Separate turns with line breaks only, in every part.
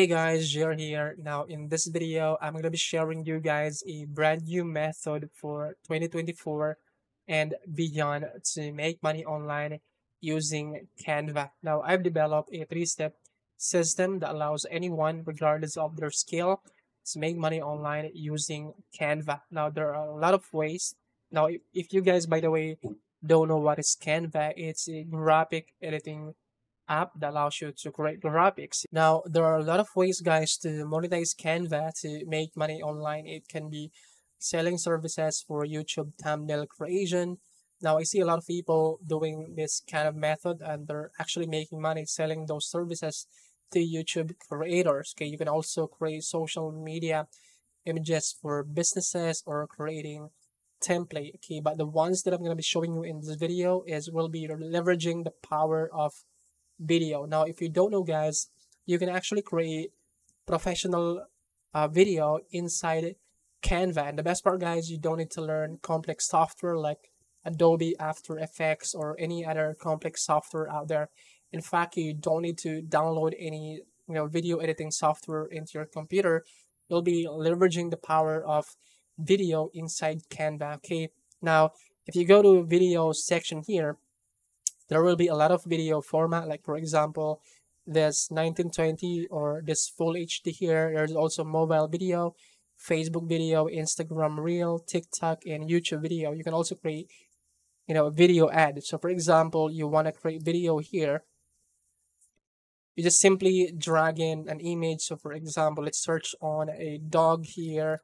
Hey guys, Jer here. Now in this video, I'm going to be sharing you guys a brand new method for 2024 and beyond to make money online using Canva. Now I've developed a three-step system that allows anyone, regardless of their skill, to make money online using Canva. Now there are a lot of ways. Now if, you guys, by the way, don't know what is Canva, it's a graphic editing app that allows you to create graphics. Now, there are a lot of ways, guys, to monetize Canva to make money online. It can be selling services for YouTube thumbnail creation. Now, I see a lot of people doing this kind of method and they're actually making money selling those services to YouTube creators. Okay, you can also create social media images for businesses or creating template. Okay, but the ones that I'm going to be showing you in this video is will be leveraging the power of video. Now, if you don't know, guys, you can actually create professional uh, video inside Canva. And the best part, guys, you don't need to learn complex software like Adobe After Effects or any other complex software out there. In fact, you don't need to download any you know video editing software into your computer. You'll be leveraging the power of video inside Canva. Okay. Now, if you go to video section here, there will be a lot of video format like for example this 1920 or this full HD here. There's also mobile video Facebook video Instagram reel TikTok and YouTube video. You can also create you know a video ad. So for example you want to create video here. You just simply drag in an image. So for example let's search on a dog here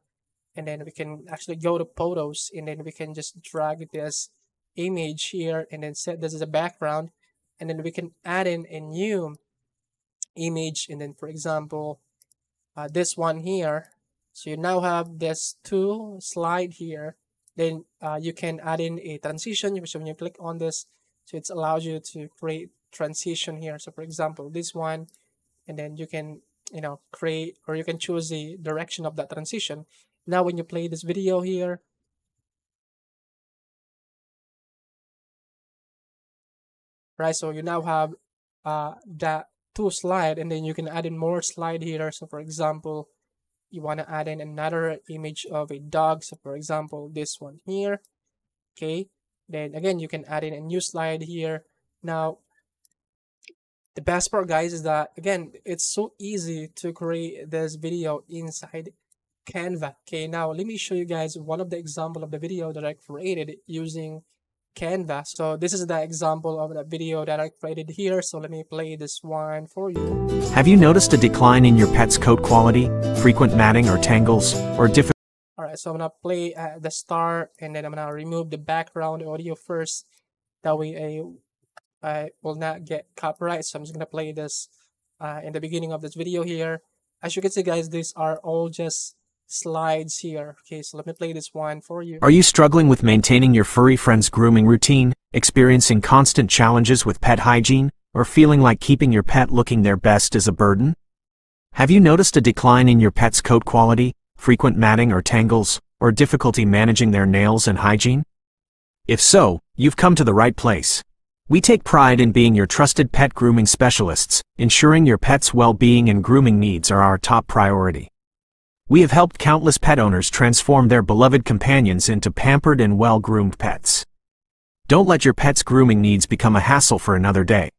and then we can actually go to photos and then we can just drag this image here and then set this as a background and then we can add in a new image and then for example uh, this one here. So you now have this two slide here. Then uh, you can add in a transition. So when you click on this so it allows you to create transition here. So for example this one and then you can you know create or you can choose the direction of that transition. Now when you play this video here right? So you now have uh, that two slide and then you can add in more slide here. So for example, you want to add in another image of a dog. So for example, this one here, okay? Then again, you can add in a new slide here. Now, the best part guys is that again, it's so easy to create this video inside Canva. Okay, now let me show you guys one of the example of the video that I created using Canva. So this is the example of the video that I created here. So let me play this one for you.
Have you noticed a decline in your pet's coat quality, frequent matting or tangles, or difficult
Alright, so I'm gonna play at the start and then I'm gonna remove the background audio first. That way I, I will not get copyright. So I'm just gonna play this uh, in the beginning of this video here. As you can see guys, these are all just slides here. Okay, so let me play this one for you.
Are you struggling with maintaining your furry friend's grooming routine, experiencing constant challenges with pet hygiene, or feeling like keeping your pet looking their best is a burden? Have you noticed a decline in your pet's coat quality, frequent matting or tangles, or difficulty managing their nails and hygiene? If so, you've come to the right place. We take pride in being your trusted pet grooming specialists, ensuring your pet's well-being and grooming needs are our top priority. We have helped countless pet owners transform their beloved companions into pampered and well-groomed pets. Don't let your pet's grooming needs become a hassle for another day.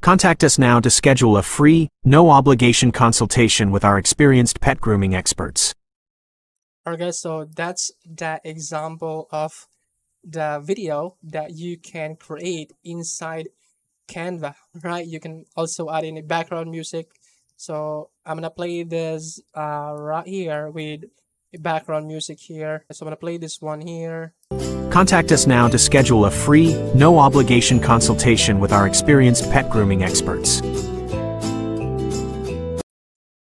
Contact us now to schedule a free, no-obligation consultation with our experienced pet grooming experts.
Alright guys, so that's that example of the video that you can create inside Canva, right? You can also add in background music, so I'm gonna play this uh, right here with background music here. So I'm gonna play this one here.
Contact us now to schedule a free, no obligation consultation with our experienced pet grooming experts.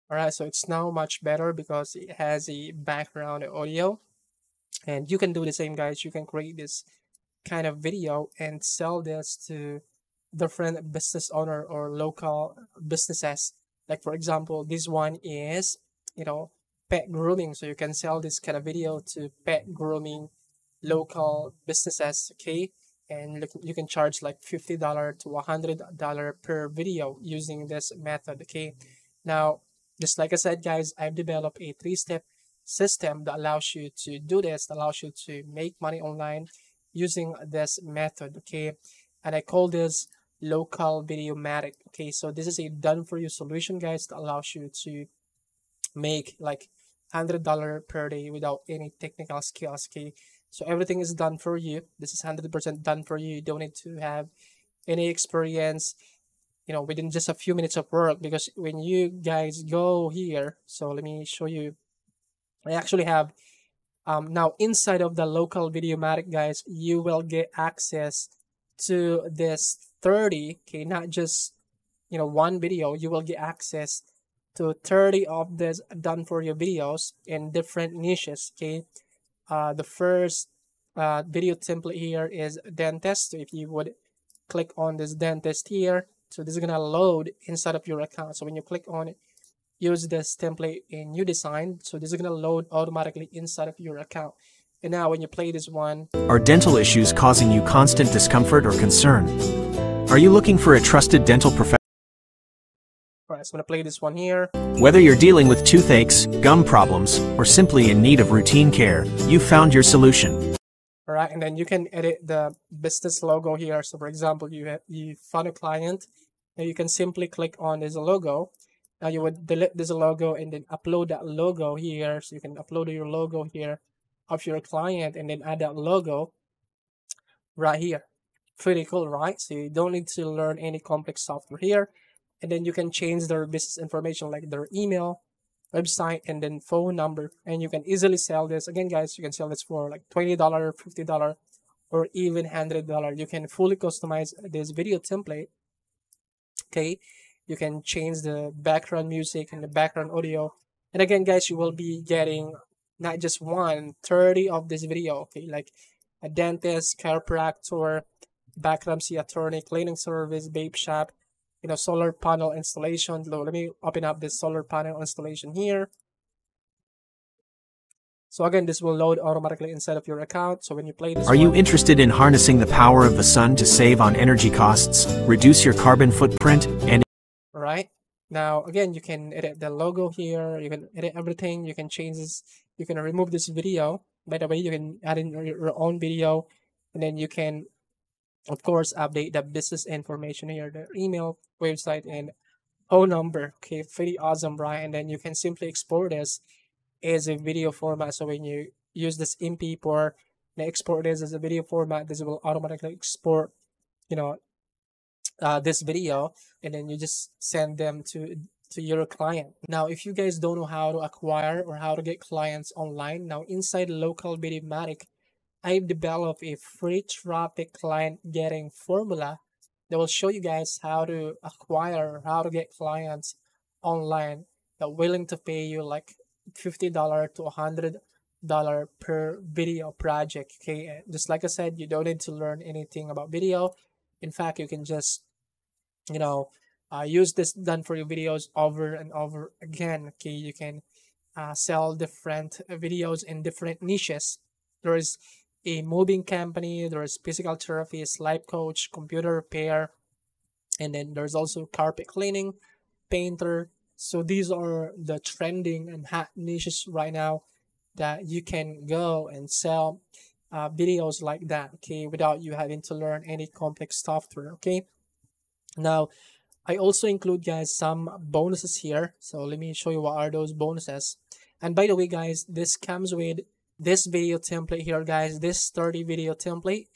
Alright, so it's now much better because it has a background audio. And you can do the same guys, you can create this kind of video and sell this to different business owner or local businesses like for example, this one is, you know, pet grooming. So you can sell this kind of video to pet grooming local businesses, okay? And you can charge like $50 to $100 per video using this method, okay? Now, just like I said, guys, I've developed a three-step system that allows you to do this, that allows you to make money online using this method, okay? And I call this local Videomatic, okay? So this is a done-for-you solution, guys, that allows you to make like $100 per day without any technical skills, okay? So everything is done for you. This is 100% done for you. You don't need to have any experience you know within just a few minutes of work because when you guys go here so let me show you I actually have um, now inside of the local Videomatic guys you will get access to this 30 okay not just you know one video you will get access to 30 of this done for you videos in different niches okay uh, the first uh, video template here is dentist so if you would click on this dentist here so this is gonna load inside of your account. So when you click on it, use this template in new design. So this is gonna load automatically inside of your account. And now when you play this one,
Are dental issues causing you constant discomfort or concern? Are you looking for a trusted dental professional?
alright, so I'm gonna play this one here.
Whether you're dealing with toothaches, gum problems, or simply in need of routine care, you've found your solution.
All right, and then you can edit the business logo here. So for example, you have you found a client, and you can simply click on this logo. Now you would delete this logo and then upload that logo here. So you can upload your logo here of your client and then add that logo right here. Pretty cool, right? So you don't need to learn any complex software here. And then you can change their business information like their email, website and then phone number and you can easily sell this again guys you can sell this for like $20 $50 or even $100 you can fully customize this video template okay you can change the background music and the background audio and again guys you will be getting not just one 30 of this video okay? Like a dentist chiropractor bankruptcy attorney cleaning service babe shop you know solar panel installation. So let me open up this solar panel installation here. So again this will load automatically inside of your account. So when you play this
Are you interested in harnessing the power of the sun to save on energy costs, reduce your carbon footprint, and
right. Now again you can edit the logo here. You can edit everything. You can change this you can remove this video. By the way you can add in your own video. And then you can of course update the business information here the email website and phone number. Okay pretty awesome right and then you can simply export this as a video format. So when you use this mp4 and export this as a video format this will automatically export you know uh, this video. And then you just send them to to your client. Now if you guys don't know how to acquire or how to get clients online now inside local Videomatic I've developed a free traffic client getting formula that will show you guys how to acquire how to get clients online that are willing to pay you like $50 to $100 per video project okay? Just like I said you don't need to learn anything about video. In fact you can just you know uh, use this done for you videos over and over again okay? You can uh, sell different videos in different niches. There is a moving company there is physical therapist life coach computer repair and then there's also carpet cleaning painter. So these are the trending and hot niches right now that you can go and sell uh, videos like that okay? Without you having to learn any complex software okay? Now i also include guys some bonuses here. So let me show you what are those bonuses. And by the way guys this comes with this video template here guys. This 30 video template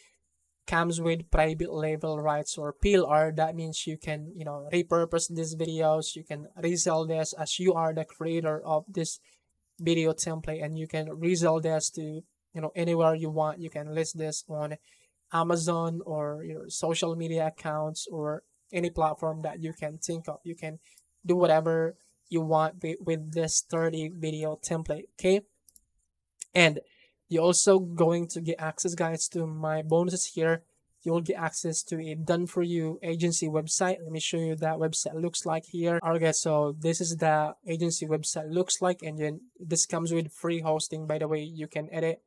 comes with private label rights or PLR that means you can you know repurpose these videos. You can resell this as you are the creator of this video template and you can resell this to you know anywhere you want. You can list this on Amazon or your social media accounts or any platform that you can think of. You can do whatever you want with, this 30 video template okay? And you're also going to get access guys to my bonuses here. You'll get access to a done for you agency website. Let me show you that website looks like here. Okay so this is the agency website looks like and then this comes with free hosting. By the way you can edit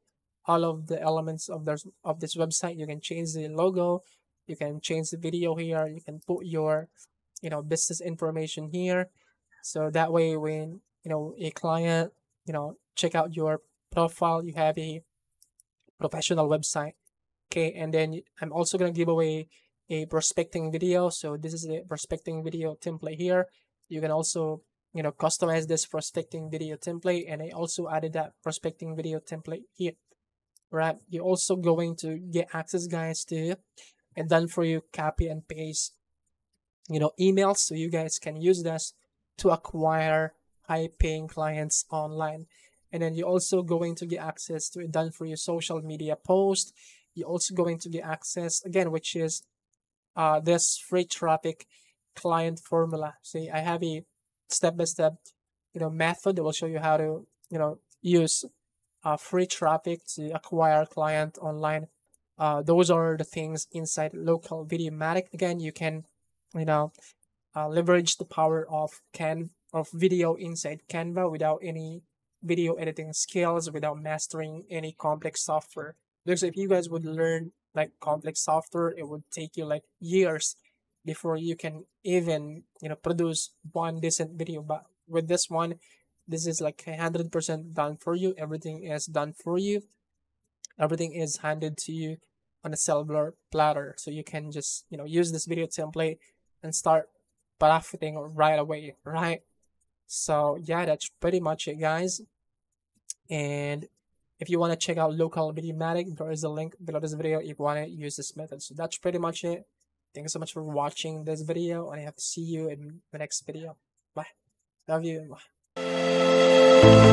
all of the elements of this of this website. You can change the logo you can change the video here you can put your you know business information here So that way, when you know a client, you know, check out your profile, you have a professional website. Okay, and then I'm also gonna give away a prospecting video. So this is the prospecting video template here. You can also you know customize this prospecting video template and I also added that prospecting video template here right you're also going to get access guys to a done for you. Copy and paste you know emails so you guys can use this to acquire high paying clients online. And then you're also going to get access to a done for you social media post. You're also going to get access again which is uh, this free traffic client formula. See i have a step-by-step you know method that will show you how to you know use uh, free traffic to acquire client online uh, those are the things inside local videomatic. Again you can you know uh, leverage the power of can of video inside canva without any video editing skills without mastering any complex software. Because if you guys would learn like complex software it would take you like years before you can even you know produce one decent video. But with this one this is like 100% done for you. Everything is done for you everything is handed to you on a silver platter so you can just you know use this video template and start profiting right away right so yeah that's pretty much it guys and if you want to check out local videomatic there is a link below this video if you want to use this method so that's pretty much it Thank you so much for watching this video and I have to see you in the next video. Bye. Love you. Bye.